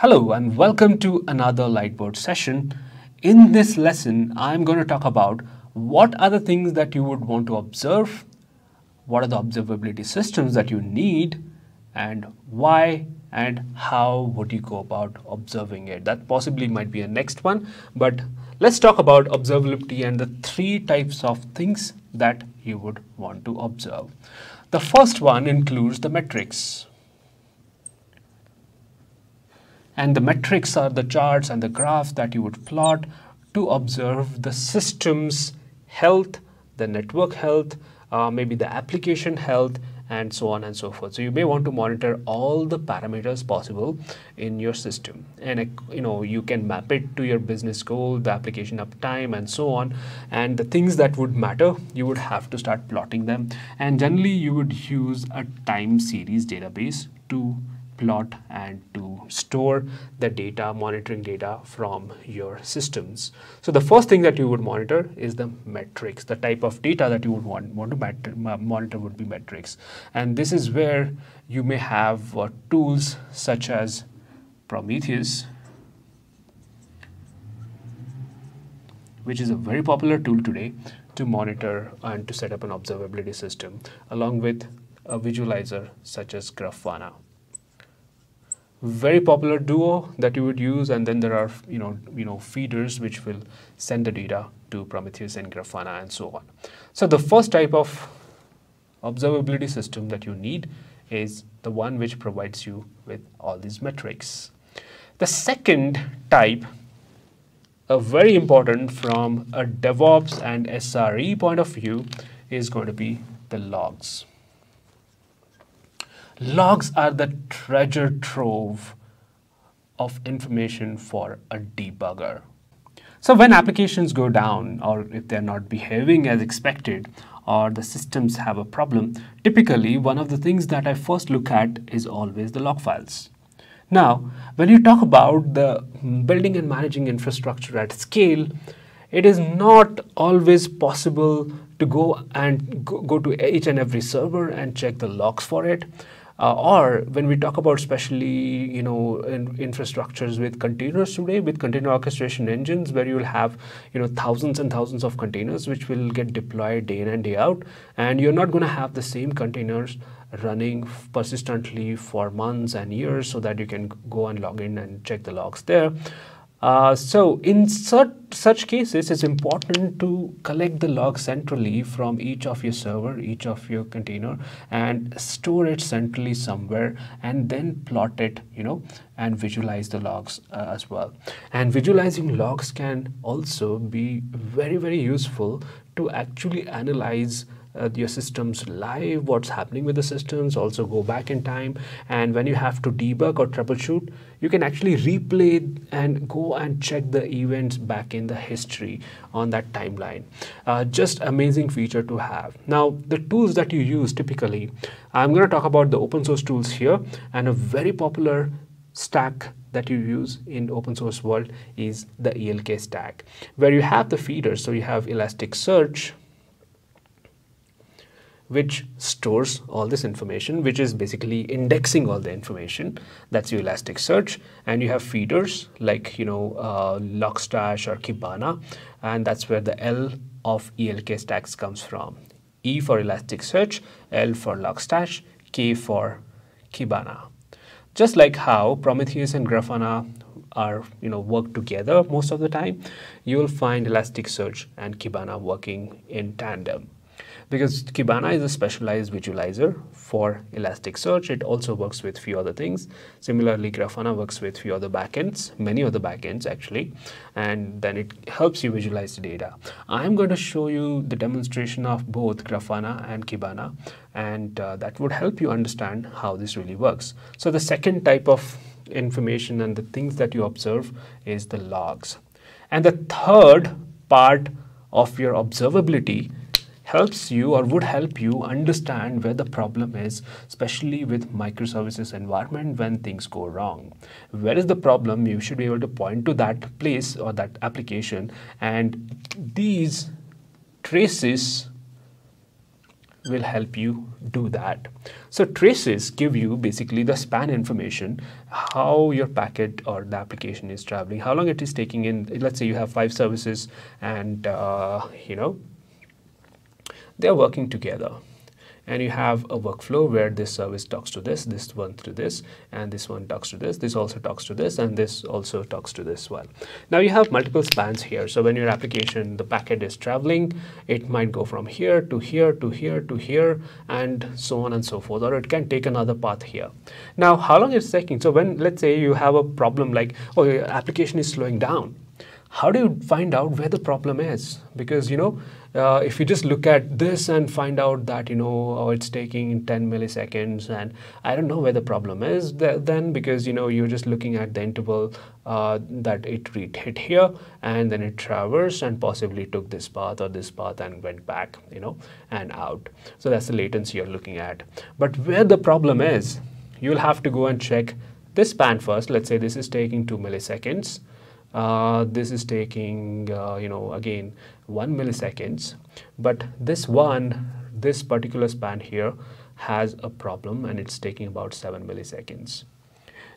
Hello and welcome to another Lightboard session. In this lesson, I'm going to talk about what are the things that you would want to observe, what are the observability systems that you need, and why and how would you go about observing it. That possibly might be a next one, but let's talk about observability and the three types of things that you would want to observe. The first one includes the metrics. And the metrics are the charts and the graphs that you would plot to observe the system's health, the network health, uh, maybe the application health, and so on and so forth. So you may want to monitor all the parameters possible in your system. And you know you can map it to your business goal, the application uptime, and so on. And the things that would matter, you would have to start plotting them. And generally, you would use a time series database to plot and to store the data, monitoring data from your systems. So the first thing that you would monitor is the metrics. The type of data that you would want, want to monitor would be metrics. And this is where you may have uh, tools such as Prometheus, which is a very popular tool today to monitor and to set up an observability system, along with a visualizer such as Grafana very popular duo that you would use and then there are you know you know feeders which will send the data to Prometheus and Grafana and so on. So the first type of observability system that you need is the one which provides you with all these metrics. The second type, a very important from a DevOps and SRE point of view, is going to be the logs. Logs are the treasure trove of information for a debugger. So when applications go down or if they're not behaving as expected or the systems have a problem, typically one of the things that I first look at is always the log files. Now, when you talk about the building and managing infrastructure at scale, it is not always possible to go and go, to each and every server and check the logs for it. Uh, or when we talk about especially you know in infrastructures with containers today with container orchestration engines where you will have you know thousands and thousands of containers which will get deployed day in and day out. And you're not going to have the same containers running persistently for months and years so that you can go and log in and check the logs there uh, so in such, such cases, it's important to collect the log centrally from each of your server, each of your container and store it centrally somewhere and then plot it, you know, and visualize the logs uh, as well. And visualizing logs can also be very, very useful to actually analyze uh, your systems live, what's happening with the systems, also go back in time. And when you have to debug or troubleshoot, you can actually replay and go and check the events back in the history on that timeline. Uh, just amazing feature to have. Now, the tools that you use typically, I'm going to talk about the open source tools here and a very popular stack that you use in open source world is the ELK stack where you have the feeders. So you have Elasticsearch, which stores all this information, which is basically indexing all the information. That's your Elasticsearch. And you have feeders like, you know, uh, Logstash or Kibana. And that's where the L of ELK stacks comes from. E for Elasticsearch, L for Logstash, K for Kibana. Just like how Prometheus and Grafana are you know work together most of the time, you will find Elasticsearch and Kibana working in tandem because Kibana is a specialized visualizer for Elasticsearch. It also works with few other things. Similarly, Grafana works with few other backends, many other backends actually, and then it helps you visualize the data. I'm going to show you the demonstration of both Grafana and Kibana, and uh, that would help you understand how this really works. So the second type of information and the things that you observe is the logs. And the third part of your observability helps you or would help you understand where the problem is, especially with microservices environment when things go wrong. Where is the problem? You should be able to point to that place or that application and these traces will help you do that. So traces give you basically the span information, how your packet or the application is traveling, how long it is taking in, let's say you have five services and uh, you know, they're working together and you have a workflow where this service talks to this, this one to this, and this one talks to this, this also talks to this, and this also talks to this one. Now you have multiple spans here. So when your application, the packet is traveling, it might go from here to here to here to here, and so on and so forth, or it can take another path here. Now, how long it's taking? So when, let's say you have a problem like, oh, your application is slowing down, how do you find out where the problem is? Because, you know, uh, if you just look at this and find out that, you know, oh, it's taking 10 milliseconds and I don't know where the problem is then because, you know, you're just looking at the interval uh, that it hit here and then it traversed and possibly took this path or this path and went back, you know, and out. So that's the latency you're looking at. But where the problem is, you'll have to go and check this span first. Let's say this is taking two milliseconds. Uh, this is taking, uh, you know, again, one milliseconds. But this one, this particular span here has a problem and it's taking about seven milliseconds.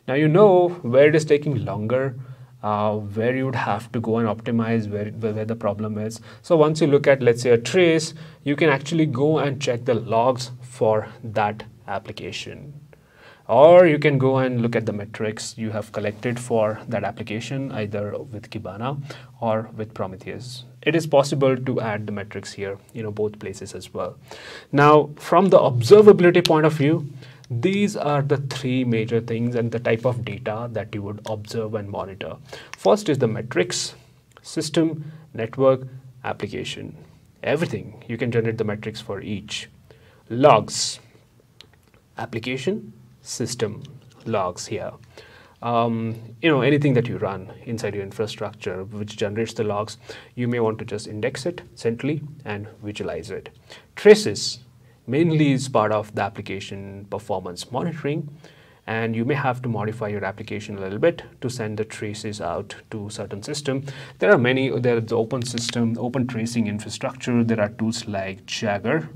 Now you know where it is taking longer, uh, where you would have to go and optimize where, where the problem is. So once you look at, let's say, a trace, you can actually go and check the logs for that application or you can go and look at the metrics you have collected for that application either with Kibana or with Prometheus. It is possible to add the metrics here, you know, both places as well. Now, from the observability point of view, these are the three major things and the type of data that you would observe and monitor. First is the metrics, system, network, application. Everything, you can generate the metrics for each. Logs, application, system logs here. Um, you know, anything that you run inside your infrastructure which generates the logs, you may want to just index it centrally and visualize it. Traces mainly is part of the application performance monitoring and you may have to modify your application a little bit to send the traces out to certain system. There are many, there's the open system, open tracing infrastructure. There are tools like Jaeger,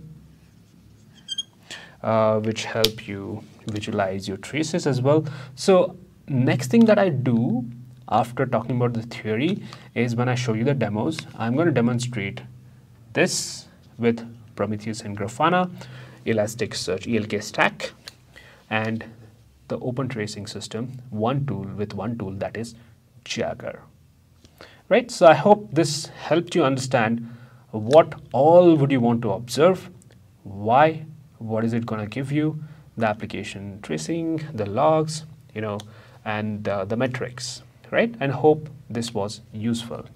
uh, which help you visualize your traces as well. So next thing that I do after talking about the theory is when I show you the demos, I'm going to demonstrate this with Prometheus and Grafana, Elasticsearch ELK stack, and the open tracing system, one tool with one tool that is Jaeger. Right, so I hope this helped you understand what all would you want to observe, why what is it going to give you, the application tracing, the logs, you know, and uh, the metrics, right? And hope this was useful.